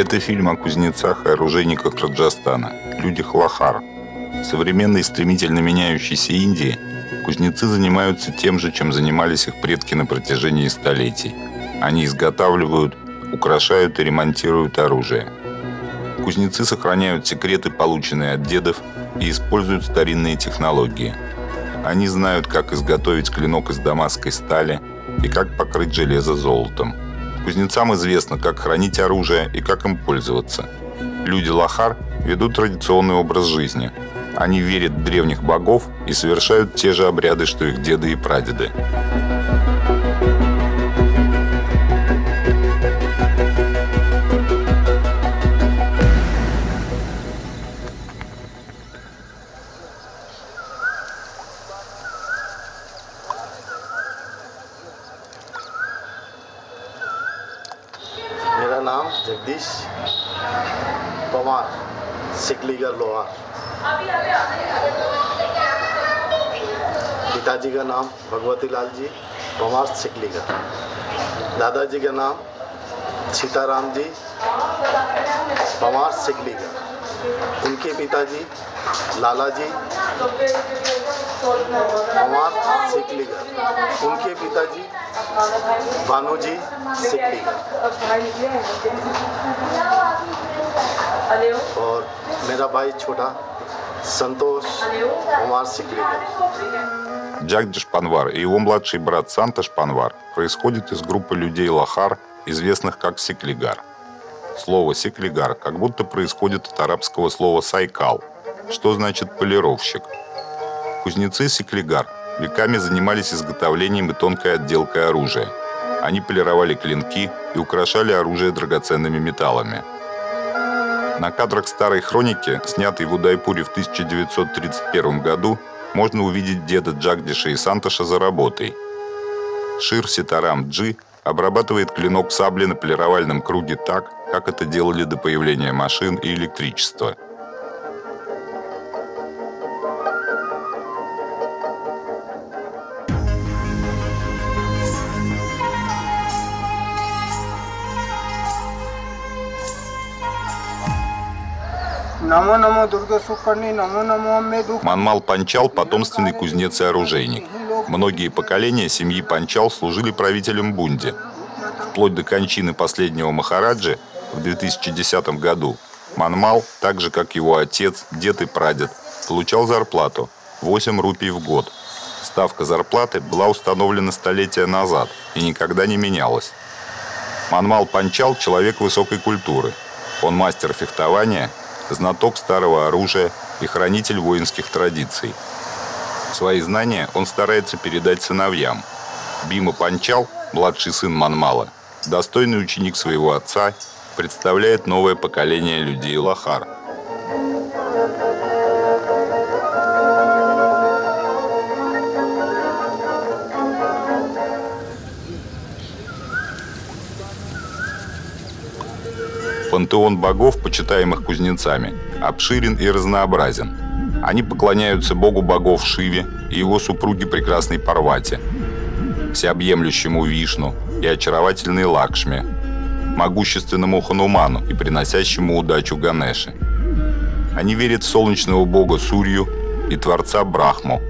Это фильм о кузнецах и оружейниках Раджастана, людях Лахар. В современной стремительно меняющейся Индии кузнецы занимаются тем же, чем занимались их предки на протяжении столетий. Они изготавливают, украшают и ремонтируют оружие. Кузнецы сохраняют секреты, полученные от дедов, и используют старинные технологии. Они знают, как изготовить клинок из дамасской стали и как покрыть железо золотом. Кузнецам известно, как хранить оружие и как им пользоваться. Люди Лахар ведут традиционный образ жизни. Они верят в древних богов и совершают те же обряды, что их деды и прадеды. भगवती लाल जी पवार सिकलीगर दादाजी का नाम सीताराम जी पवार सिकलीगर उनके पिताजी लाला जी पवार सिकलीगर उनके पिताजी भानु जी सिकलीगर और मेरा भाई छोटा संतोष कुमार सिकलीगर Джагдиш Панвар и его младший брат Санташ Панвар происходят из группы людей Лахар, известных как Секлигар. Слово «секлигар» как будто происходит от арабского слова «сайкал», что значит «полировщик». Кузнецы Секлигар веками занимались изготовлением и тонкой отделкой оружия. Они полировали клинки и украшали оружие драгоценными металлами. На кадрах старой хроники, снятой в Удайпуре в 1931 году, можно увидеть деда Джагдиша и Санташа за работой. Шир Ситарам Джи обрабатывает клинок сабли на полировальном круге так, как это делали до появления машин и электричества. Манмал Панчал – потомственный кузнец и оружейник. Многие поколения семьи Панчал служили правителем Бунди. Вплоть до кончины последнего Махараджи в 2010 году Манмал, так же как его отец, дед и прадед, получал зарплату – 8 рупий в год. Ставка зарплаты была установлена столетия назад и никогда не менялась. Манмал Панчал – человек высокой культуры. Он мастер фехтования, знаток старого оружия и хранитель воинских традиций. Свои знания он старается передать сыновьям. Бима Панчал, младший сын Манмала, достойный ученик своего отца, представляет новое поколение людей Лахар. Пантеон богов, почитаемых кузнецами, обширен и разнообразен. Они поклоняются богу богов Шиве и его супруге прекрасной Парвате, всеобъемлющему Вишну и очаровательной Лакшме, могущественному Хануману и приносящему удачу Ганеше. Они верят в солнечного бога Сурью и творца Брахму.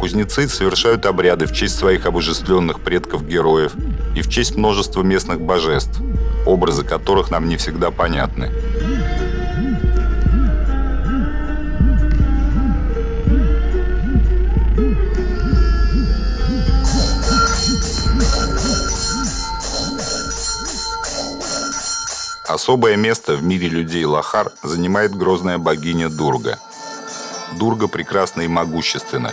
Кузнецы совершают обряды в честь своих обожествленных предков-героев и в честь множества местных божеств, образы которых нам не всегда понятны. Особое место в мире людей Лахар занимает грозная богиня Дурга. Дурга прекрасна и могущественна.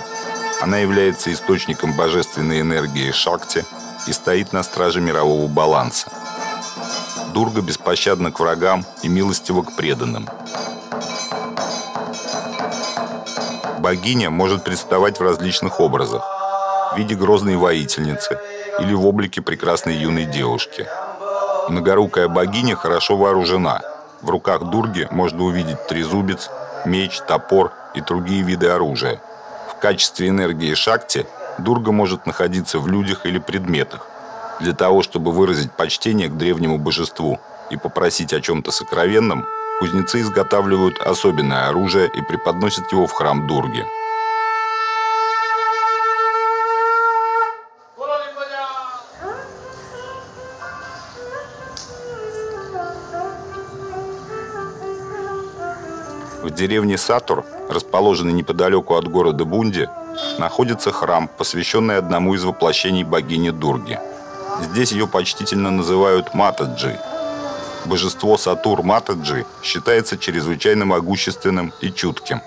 Она является источником божественной энергии Шакти и стоит на страже мирового баланса. Дурга беспощадна к врагам и милостива к преданным. Богиня может представать в различных образах. В виде грозной воительницы или в облике прекрасной юной девушки. Многорукая богиня хорошо вооружена. В руках Дурги можно увидеть трезубец, меч, топор и другие виды оружия. В качестве энергии Шакти Дурга может находиться в людях или предметах. Для того, чтобы выразить почтение к древнему божеству, и попросить о чем-то сокровенном, кузнецы изготавливают особенное оружие и преподносят его в храм Дурги. В деревне Сатур, расположенной неподалеку от города Бунди, находится храм, посвященный одному из воплощений богини Дурги. Здесь ее почтительно называют Матаджи. Божество Сатур Матаджи считается чрезвычайно могущественным и чутким.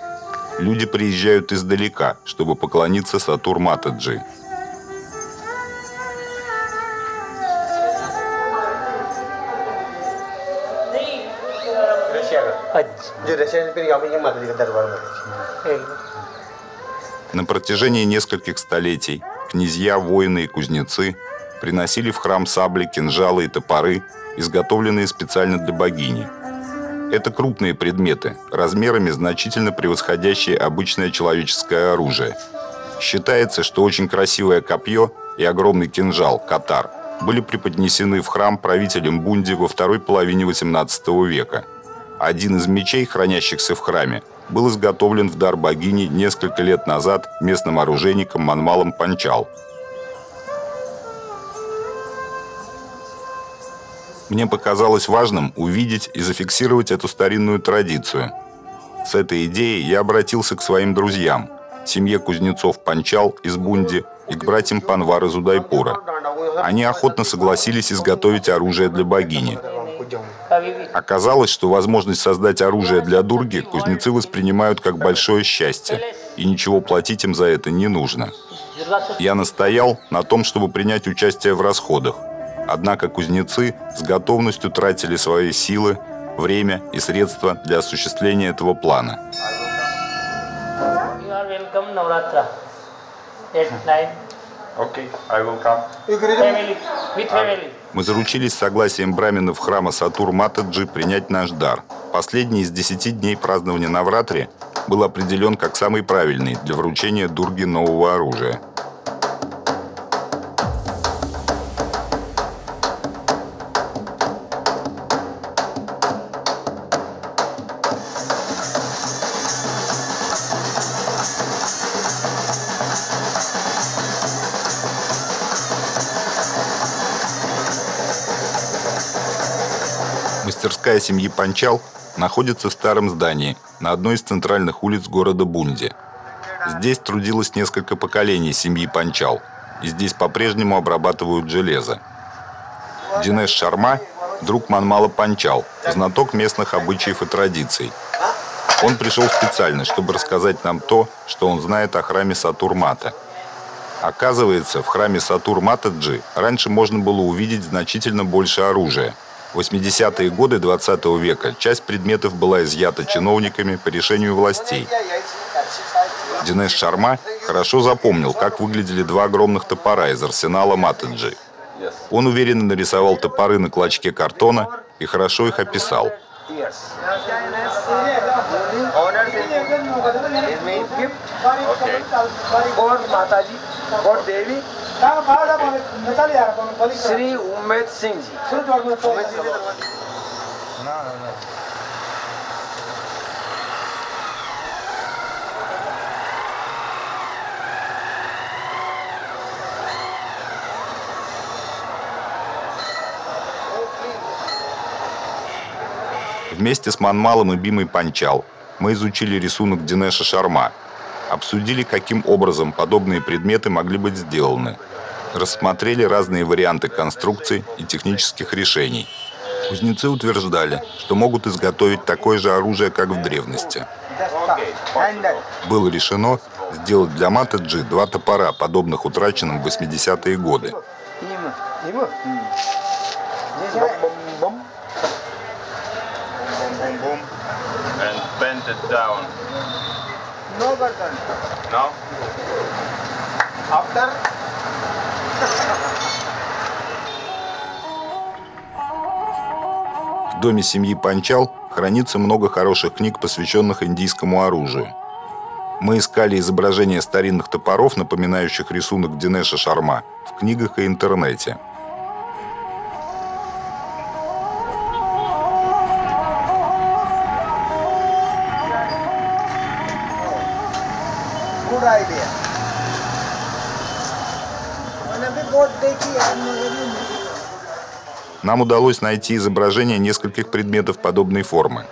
Люди приезжают издалека, чтобы поклониться Сатур Матаджи. На протяжении нескольких столетий князья, воины и кузнецы приносили в храм сабли, кинжалы и топоры, изготовленные специально для богини. Это крупные предметы, размерами значительно превосходящие обычное человеческое оружие. Считается, что очень красивое копье и огромный кинжал, катар, были преподнесены в храм правителем Бунди во второй половине XVIII века. Один из мечей, хранящихся в храме, был изготовлен в дар богини несколько лет назад местным оружейником Манмалом Панчал. Мне показалось важным увидеть и зафиксировать эту старинную традицию. С этой идеей я обратился к своим друзьям, семье кузнецов Панчал из Бунди и к братьям Панвар из Удайпура. Они охотно согласились изготовить оружие для богини. Оказалось, что возможность создать оружие для Дурги кузнецы воспринимают как большое счастье, и ничего платить им за это не нужно. Я настоял на том, чтобы принять участие в расходах. Однако кузнецы с готовностью тратили свои силы, время и средства для осуществления этого плана. You are welcome Navratri. At night, Okay, I will come. family, with family. Мы заручились согласием браминов храма Сатур Матаджи принять наш дар. Последний из десяти дней празднования Навратри был определен как самый правильный для вручения Дурги нового оружия. Мастерская семьи Панчал находится в старом здании на одной из центральных улиц города Бунди. Здесь трудилось несколько поколений семьи Панчал, и здесь по-прежнему обрабатывают железо. Динеш Шарма – друг Манмала Панчал, знаток местных обычаев и традиций. Он пришел специально, чтобы рассказать нам то, что он знает о храме Сатурмата. Оказывается, в храме Сатур-Матаджи раньше можно было увидеть значительно больше оружия – 80-е годы 20 века часть предметов была изъята чиновниками по решению властей. Динеш Шарма хорошо запомнил, как выглядели два огромных топора из арсенала Матаджи. Он уверенно нарисовал топоры на клочке картона и хорошо их описал. और माता जी और देवी श्री उम्मेद सिंह जी Вместе с Манмалом и Бимой Панчал мы изучили рисунок Динеша Шарма, обсудили, каким образом подобные предметы могли быть сделаны, рассмотрели разные варианты конструкций и технических решений. Кузнецы утверждали, что могут изготовить такое же оружие, как в древности. Было решено сделать для Матаджи два топора, подобных утраченным в 80-е годы. And bend it down. No button. No? After? В доме семьи Панчал хранится много хороших книг, посвященных индийскому оружию. Мы искали изображения старинных топоров, напоминающих рисунок Динеша Шарма, в книгах и интернете – Нам удалось найти изображение нескольких предметов подобной формы.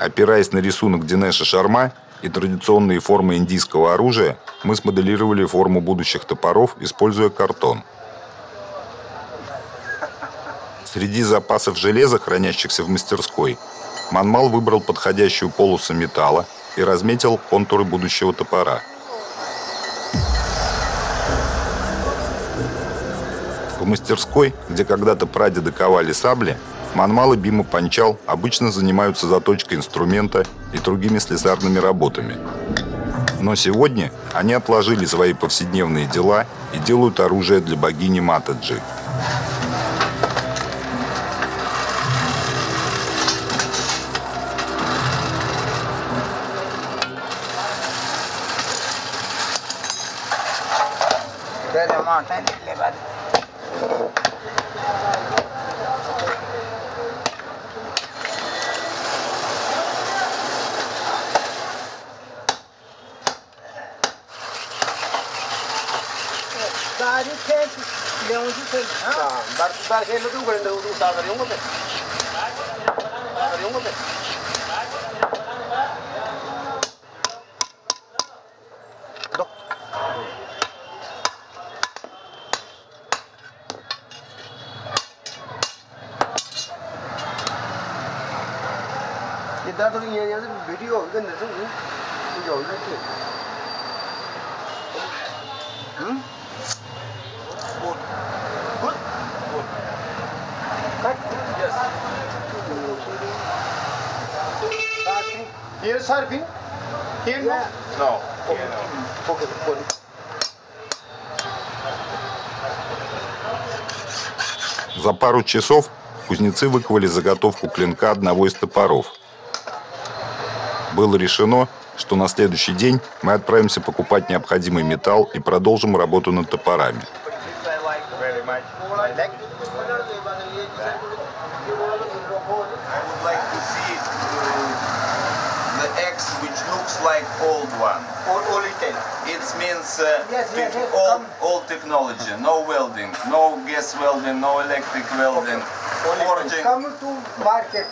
Опираясь на рисунок Динеша Шарма и традиционные формы индийского оружия, мы смоделировали форму будущих топоров, используя картон. Среди запасов железа, хранящихся в мастерской, Манмал выбрал подходящую полосу металла и разметил контуры будущего топора. В мастерской, где когда-то прадеды ковали сабли, Манмал и Бима Панчал обычно занимаются заточкой инструмента и другими слесарными работами. Но сегодня они отложили свои повседневные дела и делают оружие для богини Матаджи. Mountain पैसे तू गड़े तू उठा करी होंगे इधर तो। ये यहाँ से वीडियो होगी नज़र हम्म? Here surfing? Here no? No. Okay, good. За пару часов кузнецы выковали заготовку клинка одного из топоров. Было решено, что на следующий день мы отправимся покупать необходимый металл и продолжим работу над топорами. Old one. All Intel. It means uh, Yes, yes, yes, old, old technology, no welding, no gas welding, no electric welding, forging. Come to market.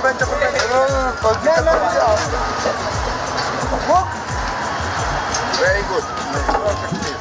Cepetan, cepetan. Eh, kalau kita kerja. Very good.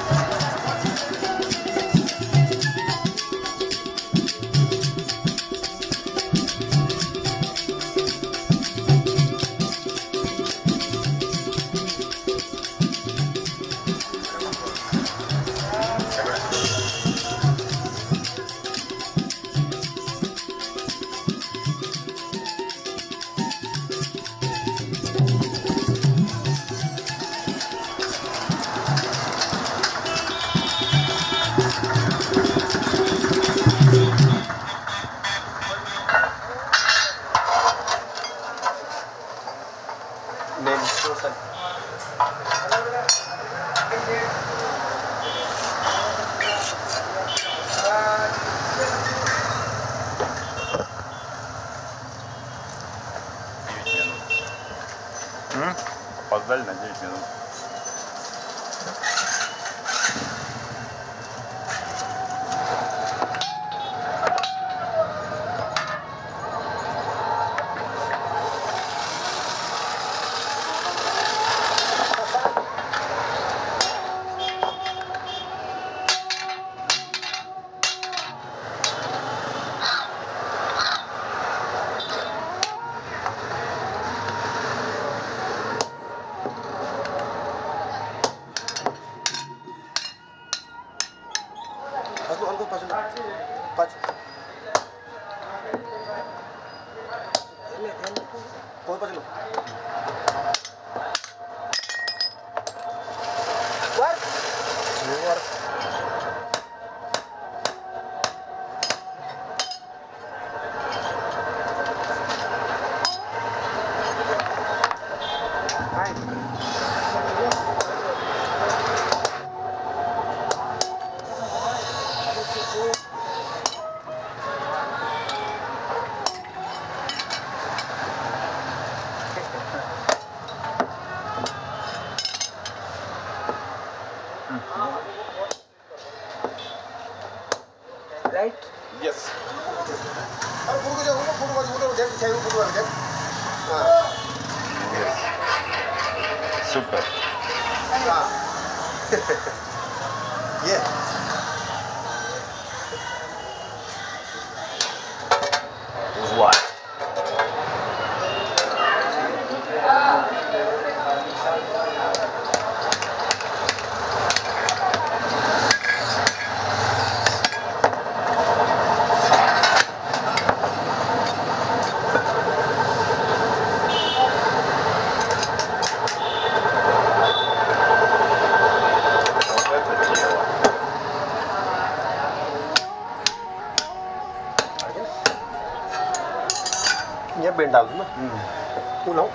ben değil mi? Hmm. Ulan.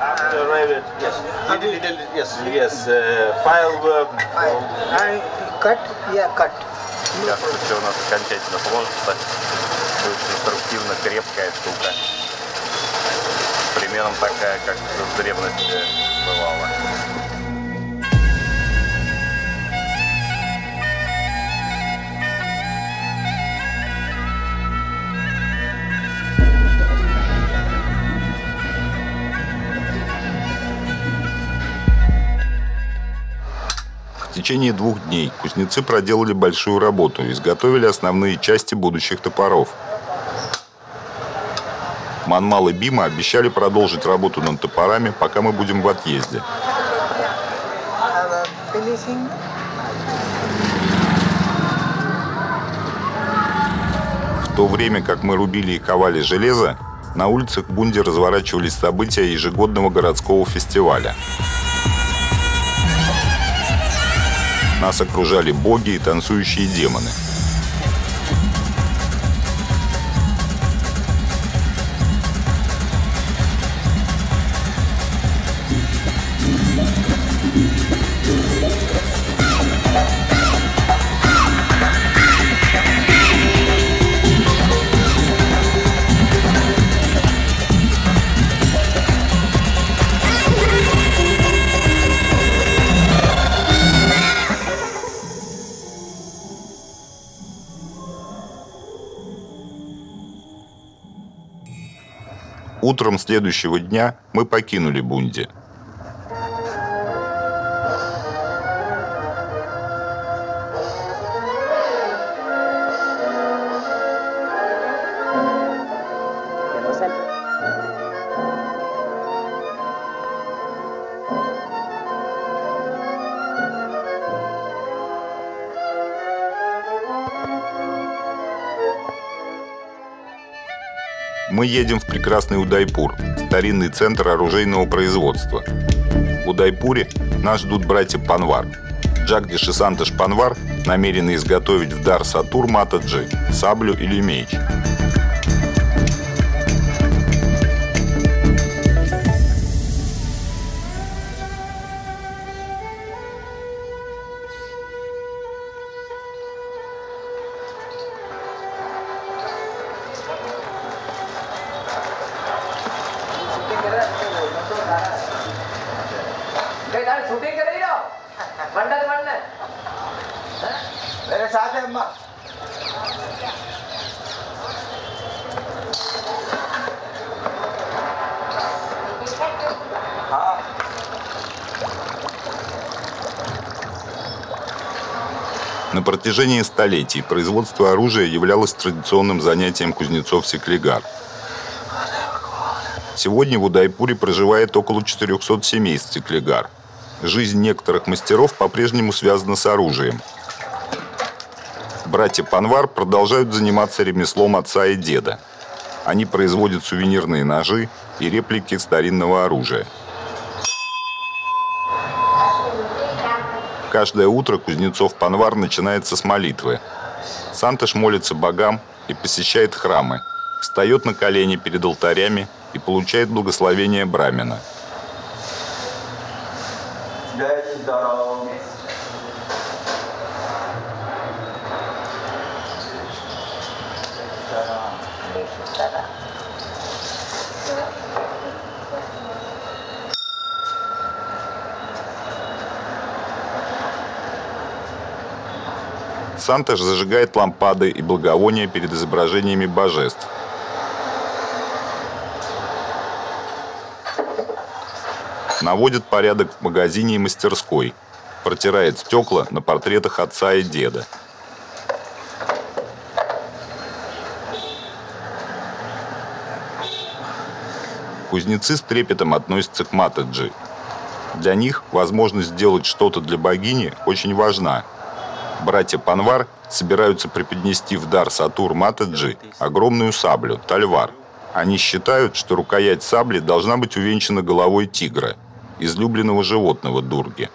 After arrival, yes. Little, yes, yes. Uh, firework. Cut, yeah, cut. Сейчас все у нас окончательно сложится. Будет конструктивно крепкая штука. Примерно такая, как в древности бывало. течение двух дней кузнецы проделали большую работу, изготовили основные части будущих топоров. Манмал и Бима обещали продолжить работу над топорами, пока мы будем в отъезде. В то время, как мы рубили и ковали железо, на улицах Бунди разворачивались события ежегодного городского фестиваля. Нас окружали боги и танцующие демоны. Утром следующего дня мы покинули Бунди. Мы едем в прекрасный Удайпур, старинный центр оружейного производства. В Удайпуре нас ждут братья Панвар. Джагдиш и Санташ Панвар намерены изготовить в дар Сатур Матаджи саблю или меч. На протяжении столетий производство оружия являлось традиционным занятием кузнецов Секлигар. Сегодня в Удайпуре проживает около 400 семейств Секлигар. Жизнь некоторых мастеров по-прежнему связана с оружием. Братья Панвар продолжают заниматься ремеслом отца и деда. Они производят сувенирные ножи и реплики старинного оружия. Каждое утро Кузнецов Панвар начинается с молитвы. Сантыш молится богам и посещает храмы, встает на колени перед алтарями и получает благословение Брамина. Jai Sitaram. Сантыш зажигает лампады и благовония перед изображениями божеств. Наводит порядок в магазине и мастерской. Протирает стекла на портретах отца и деда. Кузнецы с трепетом относятся к Матаджи. Для них возможность сделать что-то для богини очень важна. Братья Панвар собираются преподнести в дар Сатур Матаджи огромную саблю – Тальвар. Они считают, что рукоять сабли должна быть увенчана головой тигра, излюбленного животного Дурги.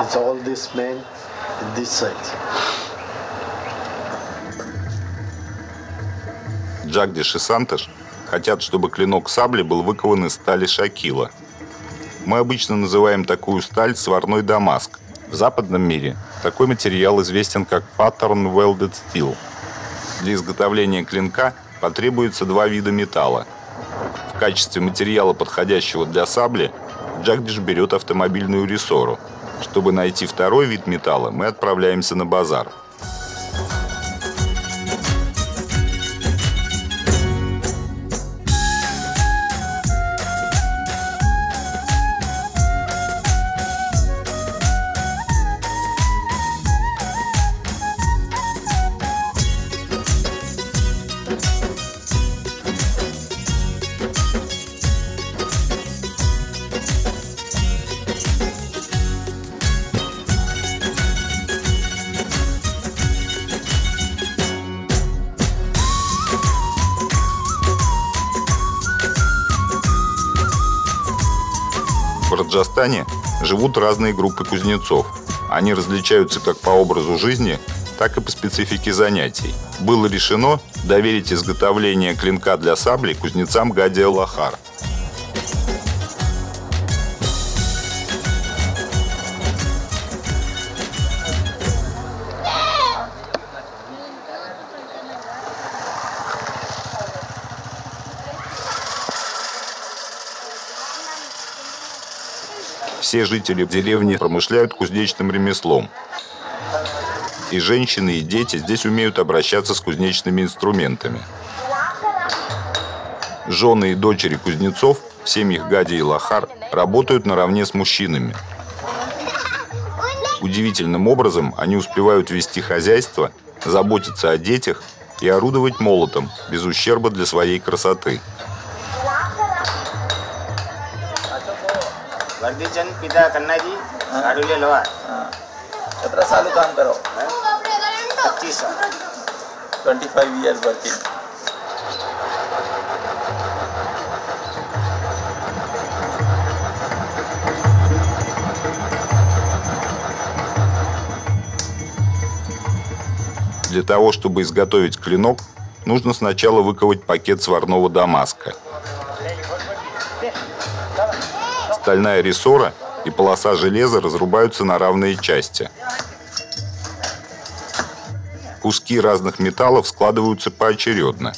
It's all this men this side. Джагдиш и Санташ хотят, чтобы клинок сабли был выкован из стали шакила. Мы обычно называем такую сталь сварной дамаск. В западном мире такой материал известен как Pattern Welded Steel. Для изготовления клинка потребуется два вида металла. В качестве материала, подходящего для сабли, Джагдиш берет автомобильную рессору. Чтобы найти второй вид металла, мы отправляемся на базар. Живут разные группы кузнецов. Они различаются как по образу жизни, так и по специфике занятий. Было решено доверить изготовление клинка для сабли кузнецам Гадия Лахар. Все жители деревни промышляют кузнечным ремеслом. И женщины, и дети здесь умеют обращаться с кузнечными инструментами. Жены и дочери кузнецов в семьях Гади и Лахар работают наравне с мужчинами. Удивительным образом они успевают вести хозяйство, заботиться о детях и орудовать молотом без ущерба для своей красоты. वर्दीचंद पिता कन्ना जी गाडुले लोहार कितना साल काम करो पच्चीस साल 25 years working Для того, чтобы изготовить клинок, нужно сначала выковать пакет сварного дамаска. Стальная рессора и полоса железа разрубаются на равные части. Куски разных металлов складываются поочередно.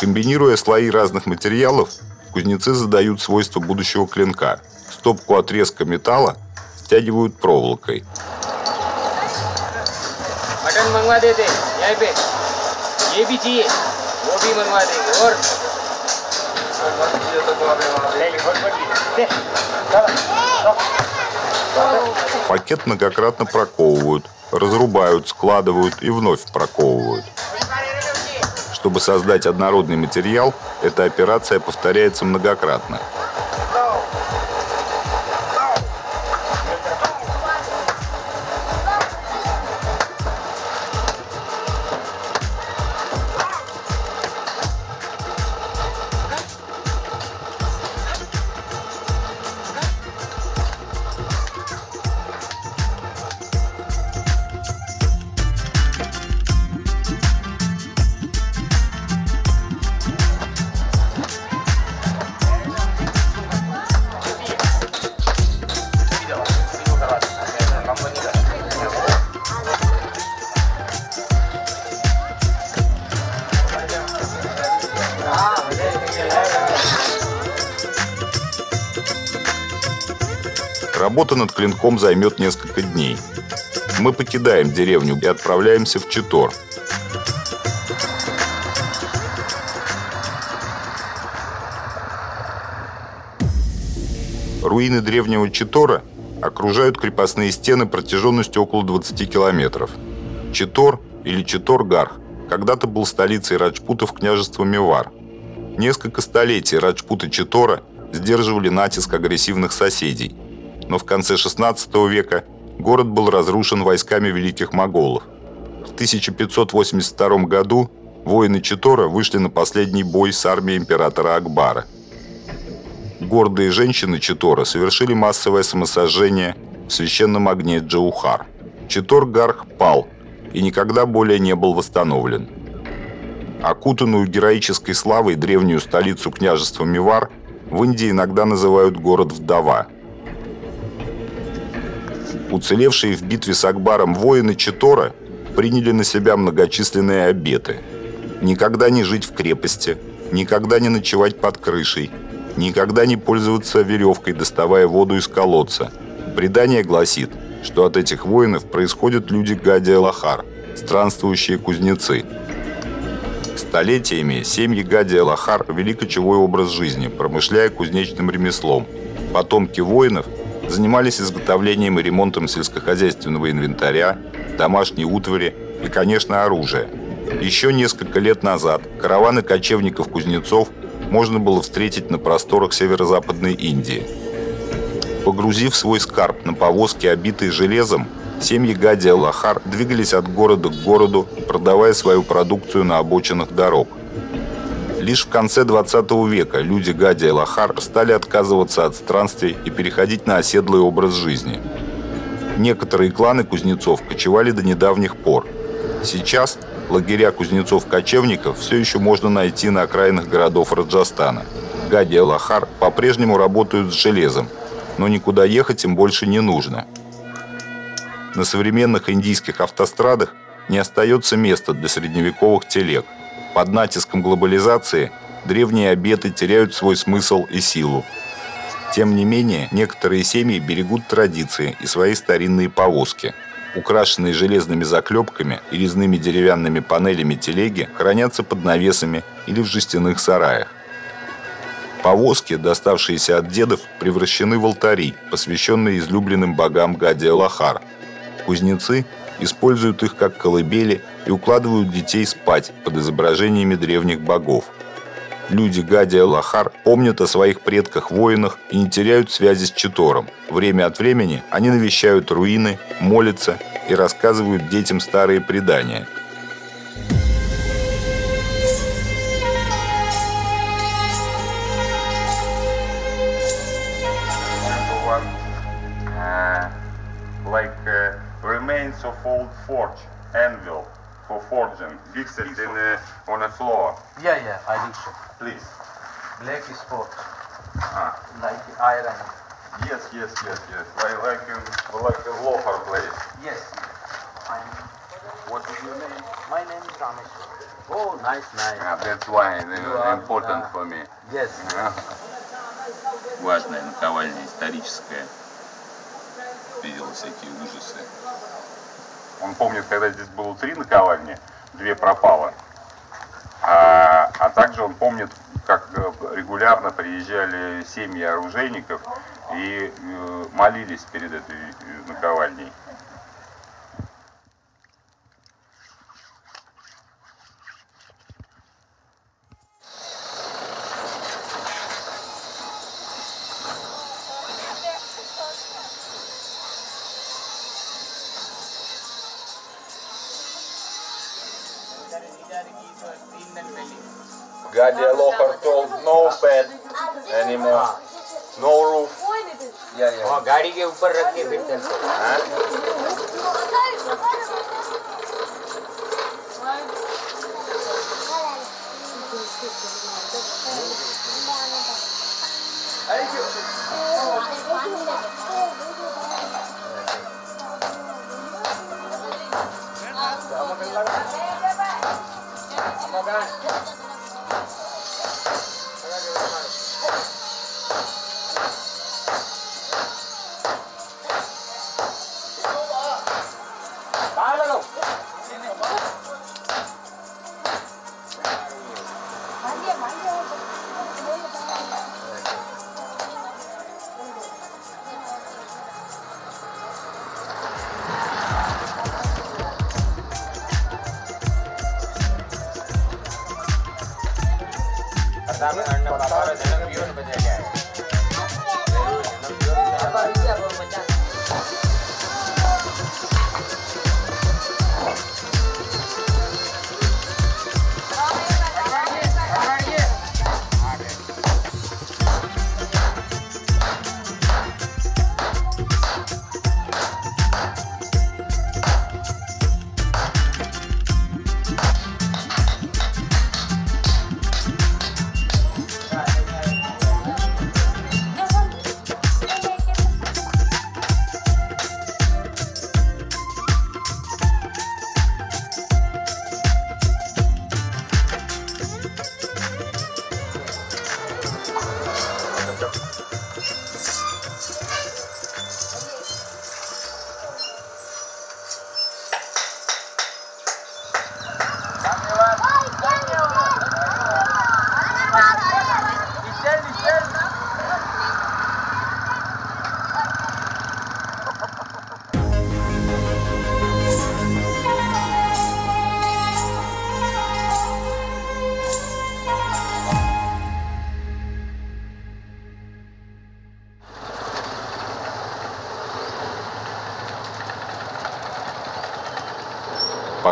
Комбинируя слои разных материалов, кузнецы задают свойства будущего клинка. Стопку отрезка металла стягивают проволокой. मटन मंगवा देते यहाँ पे ये भी चाहिए वो भी मंगवा देंगे और Пакет многократно проковывают, разрубают, складывают и вновь проковывают. Чтобы создать однородный материал, эта операция повторяется многократно. Клинком займет несколько дней. Мы покидаем деревню и отправляемся в Читор. Руины древнего Читора окружают крепостные стены протяженностью около 20 километров. Читор или Читоргарх когда-то был столицей раджпутов княжества Мевар. Несколько столетий раджпуты Читора сдерживали натиск агрессивных соседей, но в конце 16 века город был разрушен войсками великих моголов. В 1582 году воины Читора вышли на последний бой с армией императора Акбара. Гордые женщины Читора совершили массовое самосожжение в священном огне Джаухар. Читор-Гарх пал и никогда более не был восстановлен. Окутанную героической славой древнюю столицу княжества Мивар в Индии иногда называют город-вдова. Уцелевшие в битве с Акбаром воины Читора приняли на себя многочисленные обеты. Никогда не жить в крепости, никогда не ночевать под крышей, никогда не пользоваться веревкой, доставая воду из колодца. Предание гласит, что от этих воинов происходят люди Гадия Лахар, странствующие кузнецы. Столетиями семьи Гадия Лахар вели кочевой образ жизни, промышляя кузнечным ремеслом. Потомки воинов занимались изготовлением и ремонтом сельскохозяйственного инвентаря, домашней утвари и, конечно, оружия. Еще несколько лет назад караваны кочевников-кузнецов можно было встретить на просторах северо-западной Индии. Погрузив свой скарб на повозки, обитые железом, семьи Гадия Лахар двигались от города к городу, продавая свою продукцию на обочинах дорог. Лишь в конце 20 века люди Гадия Лахар стали отказываться от странствий и переходить на оседлый образ жизни. Некоторые кланы кузнецов кочевали до недавних пор. Сейчас лагеря кузнецов-кочевников все еще можно найти на окраинах городов Раджастана. Гадия Лахар по-прежнему работают с железом, но никуда ехать им больше не нужно. На современных индийских автострадах не остается места для средневековых телег. Под натиском глобализации древние обеты теряют свой смысл и силу. Тем не менее, некоторые семьи берегут традиции и свои старинные повозки. Украшенные железными заклепками и резными деревянными панелями телеги хранятся под навесами или в жестяных сараях. Повозки, доставшиеся от дедов, превращены в алтари, посвященные излюбленным богам Гадия Лахар. Кузнецы используют их как колыбели и укладывают детей спать под изображениями древних богов. Люди Гадия Лахар помнят о своих предках-воинах и не теряют связи с Читором. Время от времени они навещают руины, молятся и рассказывают детям старые предания – like uh, remains of old forge, anvil for forging, fixed in uh, on a floor. Yeah, yeah, I think so. Please. Black is forge, Ah. like iron. Yes, yes, yes, yes. Like like a, like a loafer place. Yes. I'm, What is your name? my name is Rameshwar. Oh, nice, nice. Ah, that's why uh, You are, important uh, for me. Yes. Важная наковальня историческая. Видел всякие ужасы. Он помнит, когда здесь было три наковальни, две пропало. А, а также он помнит, как э, регулярно приезжали семьи оружейников и э, молились перед этой э, наковальней. big pencil.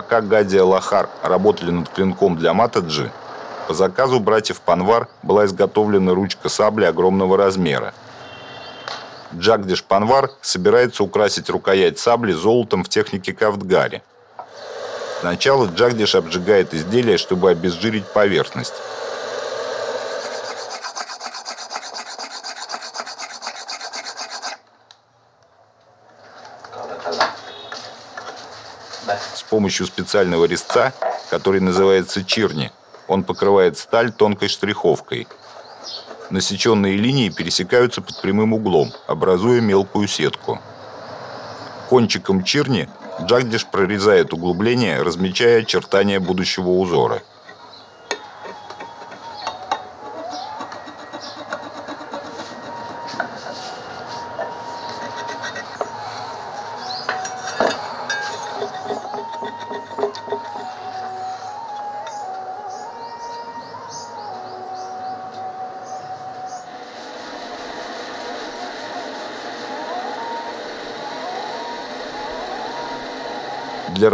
Пока Гадия Лахар работали над клинком для Матаджи, по заказу братьев Панвар была изготовлена ручка сабли огромного размера. Джагдиш Панвар собирается украсить рукоять сабли золотом в технике Кавдгари. Сначала Джагдиш обжигает изделие, чтобы обезжирить поверхность. С помощью специального резца, который называется чирни, он покрывает сталь тонкой штриховкой. Насеченные линии пересекаются под прямым углом, образуя мелкую сетку. Кончиком чирни Джагдиш прорезает углубление, размечая очертания будущего узора.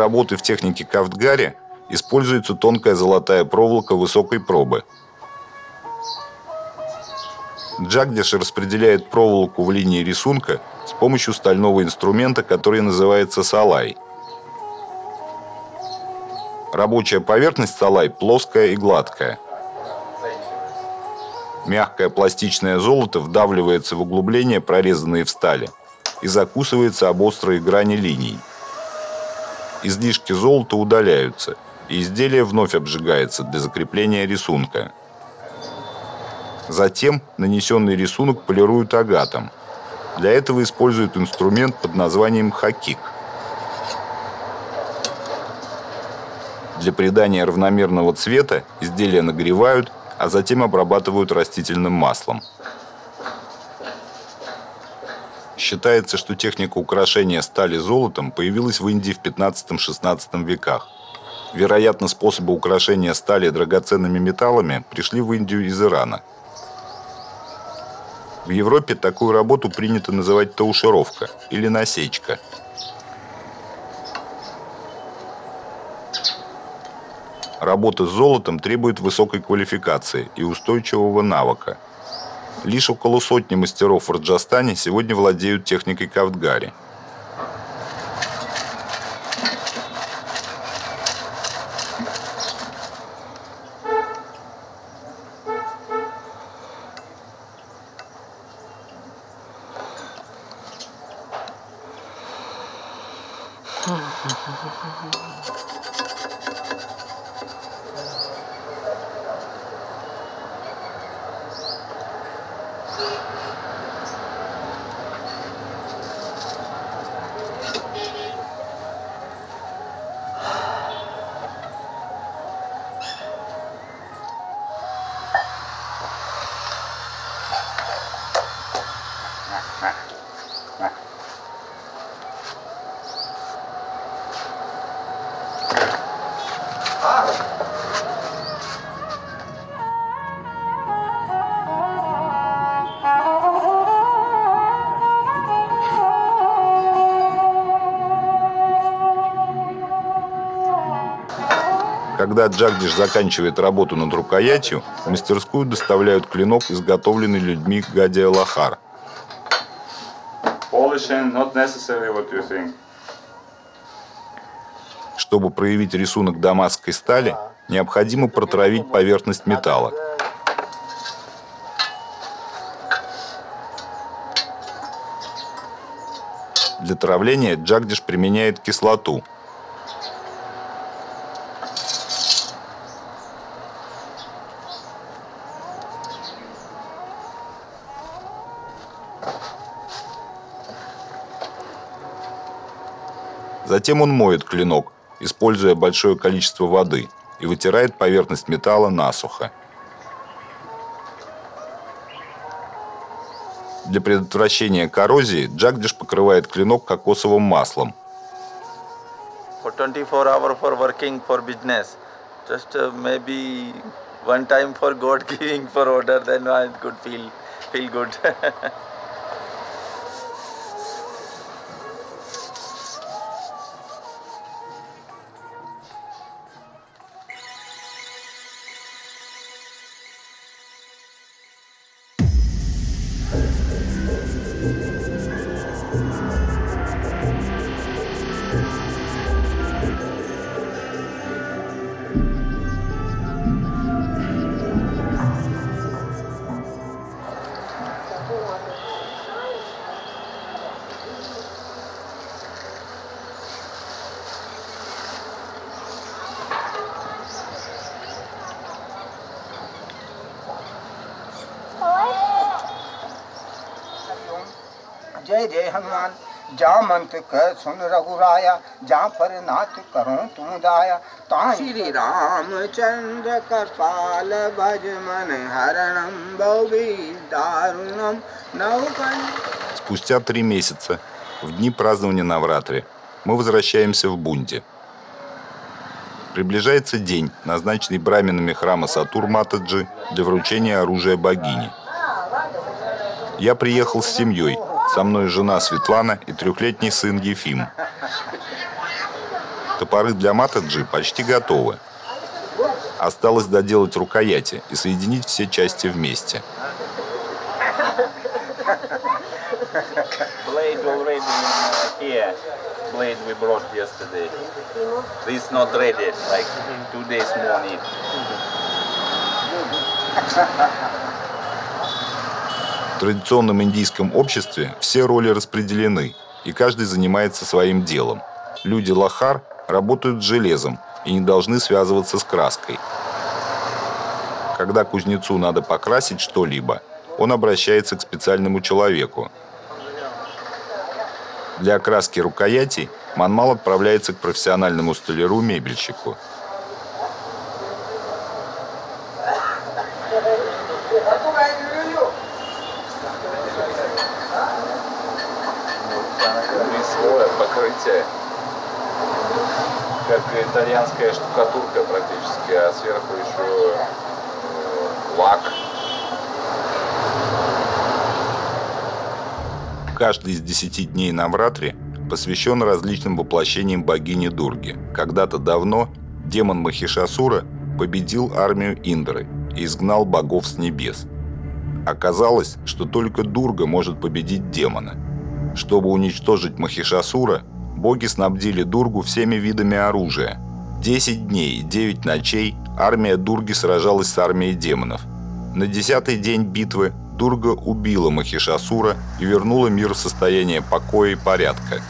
Работы в технике кафтгари используется тонкая золотая проволока высокой пробы. Джагдиш распределяет проволоку в линии рисунка с помощью стального инструмента, который называется салай. Рабочая поверхность салай плоская и гладкая. Мягкое пластичное золото вдавливается в углубления, прорезанные в стали, и закусывается об острые грани линий излишки золота удаляются, и изделие вновь обжигается для закрепления рисунка. Затем нанесенный рисунок полируют агатом. Для этого используют инструмент под названием хакик. Для придания равномерного цвета изделия нагревают, а затем обрабатывают растительным маслом. Считается, что техника украшения стали золотом появилась в Индии в 15-16 веках. Вероятно, способы украшения стали драгоценными металлами пришли в Индию из Ирана. В Европе такую работу принято называть таушировка или насечка. Работа с золотом требует высокой квалификации и устойчивого навыка – Лишь около сотни мастеров в Раджастане сегодня владеют техникой кавдгари. Когда Джагдиш заканчивает работу над рукоятью, в мастерскую доставляют клинок, изготовленный людьми Гадия Лахар. Чтобы проявить рисунок дамасской стали, необходимо протравить поверхность металла. Для травления Джагдиш применяет кислоту. Затем он моет клинок, используя большое количество воды, и вытирает поверхность металла насухо. Для предотвращения коррозии Джагдиш покрывает клинок кокосовым маслом. For 24 hour for working for business, just uh, feel good. जय जय हनुमान जा मंत कर सुन रघुराया जा पर नाथ करो तुम दाया श्री रामचंद्र कृपाल भज मन हरणम बहुवी दारुणम नौकन Спустя три месяца, в дни празднования Навратри, мы возвращаемся в Бунди. Приближается день, назначенный браминами храма Сатур Матаджи для вручения оружия богини. Я приехал с семьей, со мной жена Светлана и трехлетний сын Ефим. Топоры для Матаджи почти готовы. Осталось доделать рукояти и соединить все части вместе. Blade already in uh, here. В традиционном индийском обществе все роли распределены, и каждый занимается своим делом. Люди лахар работают с железом и не должны связываться с краской. Когда кузнецу надо покрасить что-либо, он обращается к специальному человеку. Для окраски рукоятей манмал отправляется к профессиональному столяру-мебельщику. Слоя покрытия. Как итальянская штукатурка практически, а сверху еще э, лак. Каждый из десяти дней Навратри посвящен различным воплощениям богини Дурги. Когда-то давно демон Махишасура победил армию Индры и изгнал богов с небес. Оказалось, что только Дурга может победить демона. Чтобы уничтожить Махишасура, боги снабдили Дургу всеми видами оружия. Десять дней и девять ночей армия Дурги сражалась с армией демонов. На десятый день битвы Дурга убила Махишасура и вернула мир в состояние покоя и порядка.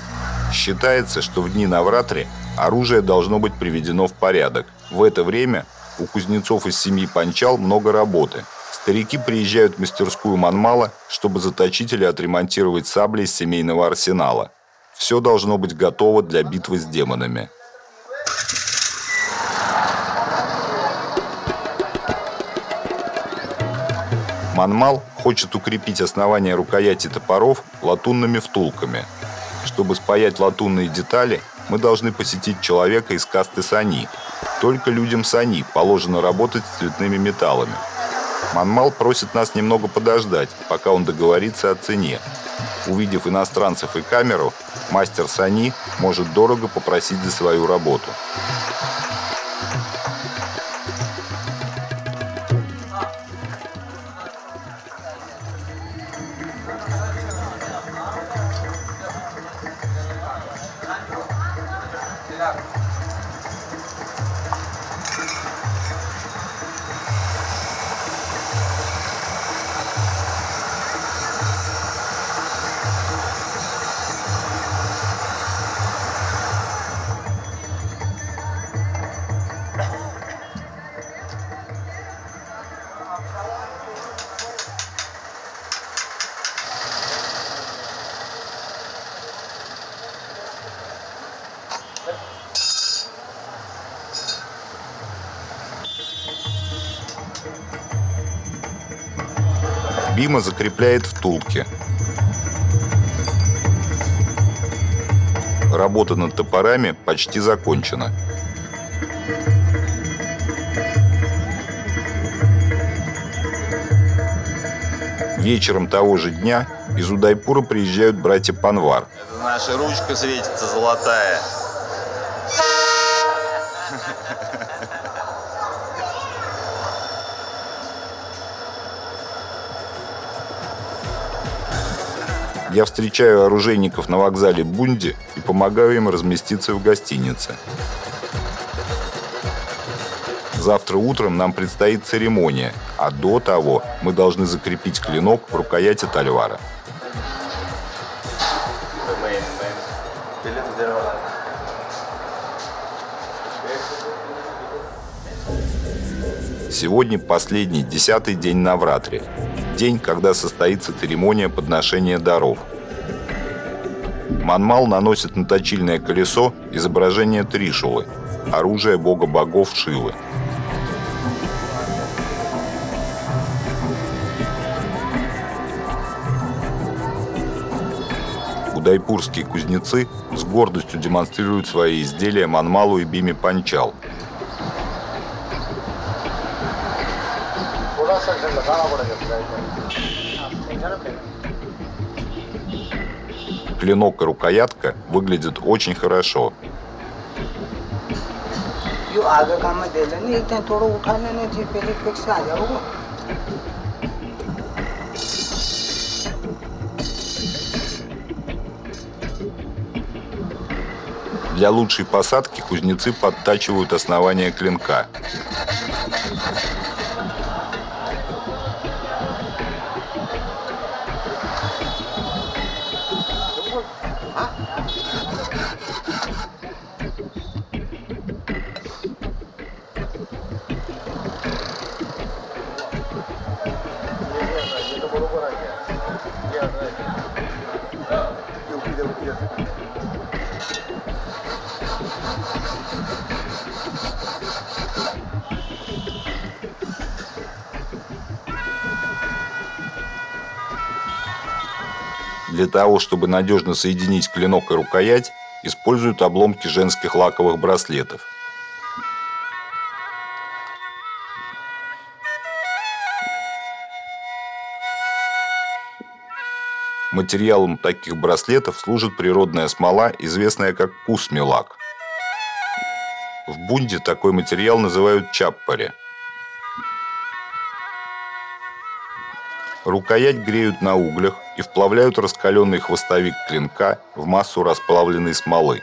Считается, что в дни Навратри оружие должно быть приведено в порядок. В это время у кузнецов из семьи Панчал много работы. Старики приезжают в мастерскую Манмала, чтобы заточить или отремонтировать сабли из семейного арсенала. Все должно быть готово для битвы с демонами. Манмал хочет укрепить основание рукояти топоров латунными втулками. Чтобы спаять латунные детали, мы должны посетить человека из касты Сани, Только людям Сани положено работать с цветными металлами. Манмал просит нас немного подождать, пока он договорится о цене. Увидев иностранцев и камеру, мастер Сани может дорого попросить за свою работу. Бима закрепляет втулки. Работа над топорами почти закончена. Вечером того же дня из Удайпура приезжают братья Панвар. Это наша ручка светится золотая. Я встречаю оружейников на вокзале Бунди и помогаю им разместиться в гостинице. Завтра утром нам предстоит церемония, а до того мы должны закрепить клинок в рукояти Тальвара. Сегодня последний, десятый день Навратри. День, когда состоится церемония подношения даров. Манмал наносит на точильное колесо изображение Тришулы, оружие бога богов Шивы. Удайпурские кузнецы с гордостью демонстрируют свои изделия Манмалу и Биме Панчал. Клинок и рукоятка выглядят очень хорошо. Для лучшей посадки кузнецы подтачивают основание клинка. Для того, чтобы надежно соединить клинок и рукоять, используют обломки женских лаковых браслетов. Материалом таких браслетов служит природная смола, известная как кусмилак. В бунде такой материал называют чаппари. Рукоять греют на углях и вплавляют раскаленный хвостовик клинка в массу расплавленной смолы.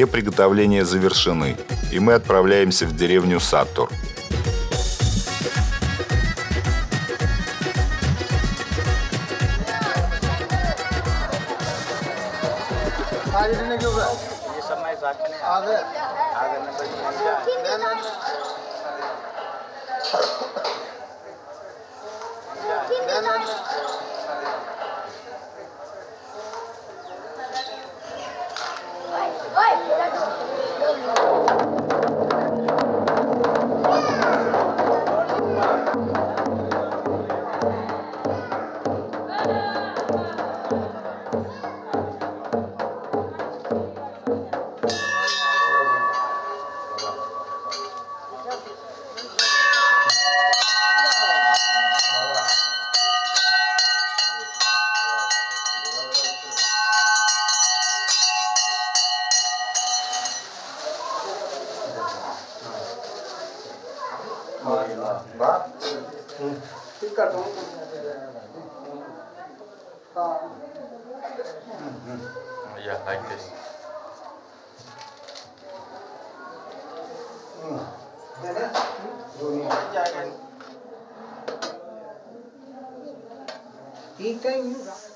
Все приготовления завершены, и мы отправляемся в деревню Саттур. E tem um lugar.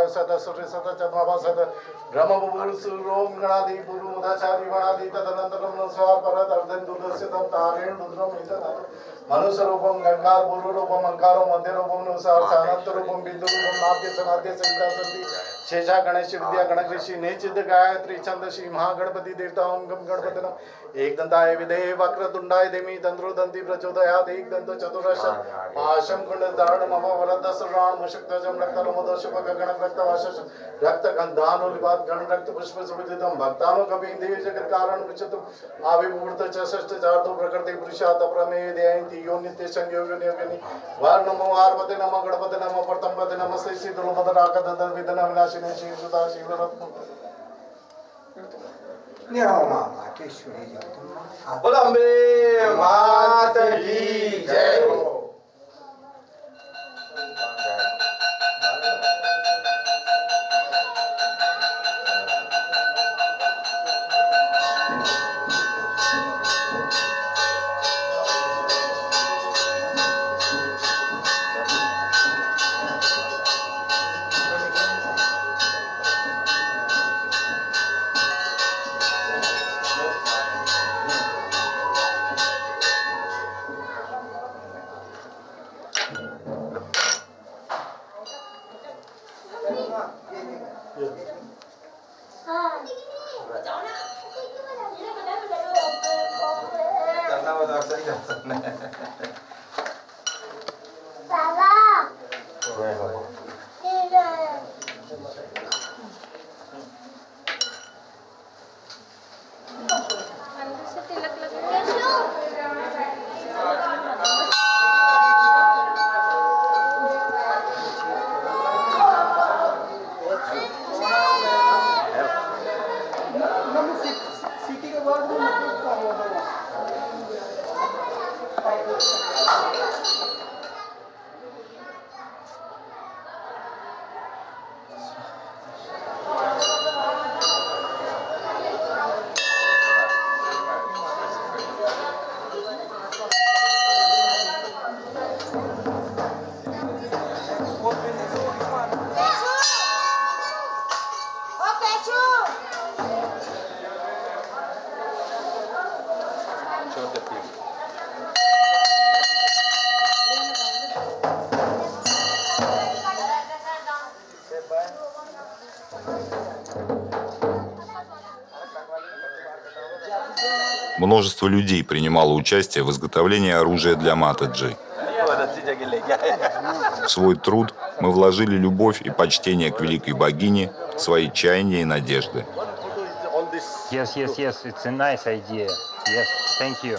वायु सदा सूर्य सदा चंद्रमा सदा। ब्रह्म सद ब्रह्मपुरुषोम गणादि पूर्वोदाचारी गणादि तदनन्तरं नस्वापरत् अर्धेन्दुदस्य तं तारेण रूपम एतत् मनुष्यरूपं रूपम गुरुरूपं मध्य रूपम नुसार सानन्तरूपं बिन्दुरूपं नाद्य सनाद्य सविता संधि शेषा गणेश विद्या गणकृषि नेचिद गायत्री छन्दसि महागणपति देवताओं गम गणपति नम देवतां गं गणपतिनम् एकदन्ताय विधेये वक्रतुण्डाय धीमि तन्द्रो दन्ति प्रचोदयात्। एकदन्त चतुरश पाशं कुण्डदारणमवरदसराणमुषक्तजं रक्तलोमदोषपकगणक ध्वजम रक्त गंधानु लिबात गण रक्त पुष्प सुविदितम भक्तानु कपि देव जगत कारण विचतु आविमूर्त च षष्ठ चार्दो प्रकृति पुरुषात प्रमेय दयंति यो नित्य संयोग योगिनी वार नमो आरपते नमो गणपते नमो प्रतमपते नमः श्री श्री दुर्मद राकत दर विदन विनाशिनी श्री सुधा शिव रत्न। निराव माँ मातेश्वरी जाओ तुम बोल अम्बे मात की जय हो। Множество людей принимало участие в изготовлении оружия для Матаджи. В свой труд мы вложили любовь и почтение к великой богине, свои чаяния и надежды. Yes, yes, yes. It's a nice idea. Yes, thank you.